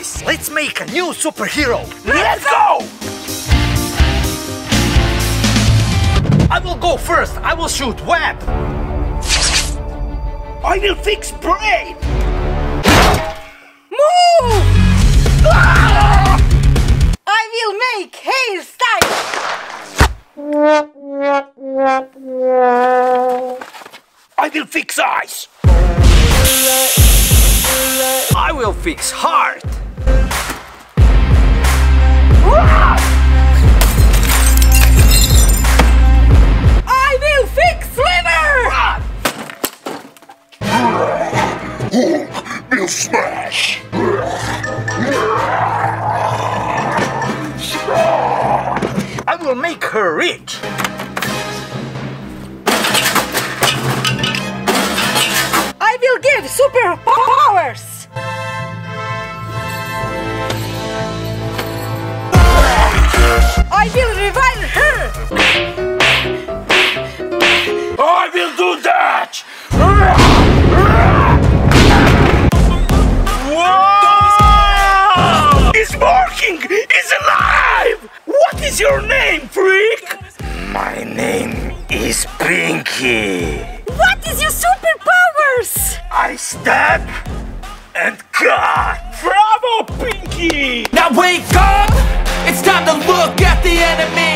Eyes! Let's make a new superhero! Let's go! I will go first! I will shoot web! I will fix brain! Move! Ah! I will make hairstyle! I will fix eyes! I will fix heart! Smash! I will make her rich! I will give superpowers! I Whoa! It's working! It's alive! What is your name, freak? My name is Pinky. What is your superpowers? I stab and cut. Bravo, Pinky! Now wake up! It's time to look at the enemy.